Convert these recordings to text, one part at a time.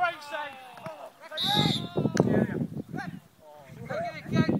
great save. Oh, yeah, yeah. Go, go, go.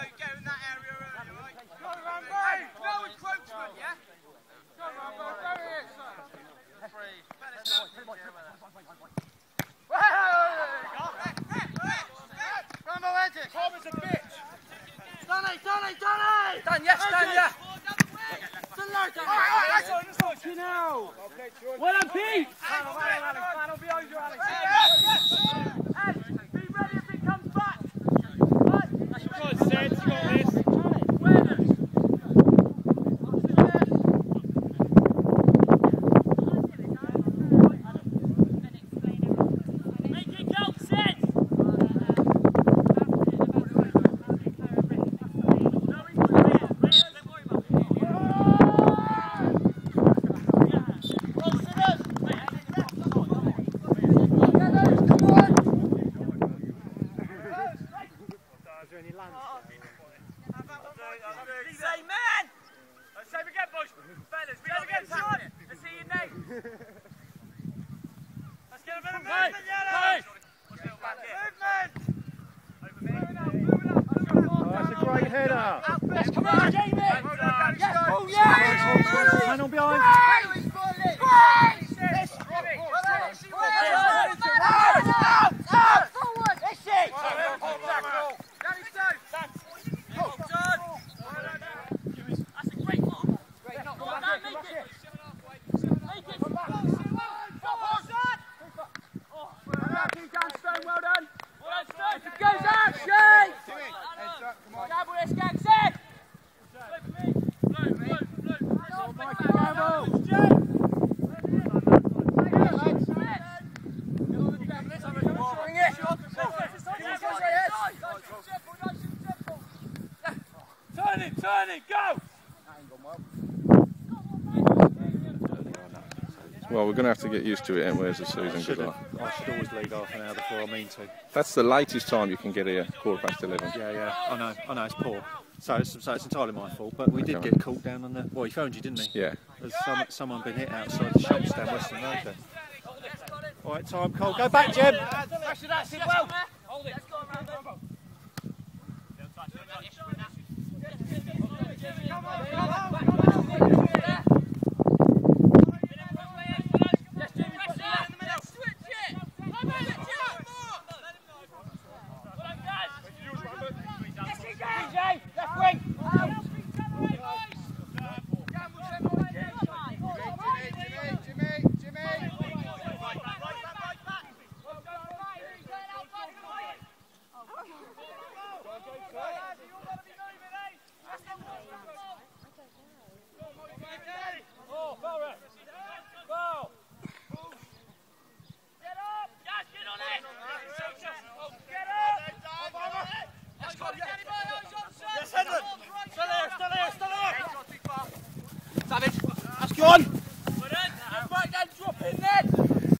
No, you get in that area early, right? Go on, Rambo! Yeah? On, yeah! On, on! he lands. Man! Same again, boys. Fellas, we got to get time. Let's see your name. Let's get a bit of movement, hey, yellow. Hey. Movement. Movement. Movement up, up. Movement up. Oh, that's a great header. Let's come on, Jamie. well done. Well done, goes out, Come on. Double this, gang! Turn it, turn it, go! Well, we're going to have to get used to it, anyway, as the season goes on. I should always leave half an hour before I mean to. That's the latest time you can get here, quarter past 11. Yeah, yeah, I know, I know, it's poor. So it's, so it's entirely my fault, but we did get called down on the... Well, he phoned you, didn't he? Yeah. Has some, someone been hit outside the shops down Western Road. All right, time, Cole. Go back, Jim. Smash it. Hold it. Come on. Oh, Barrett!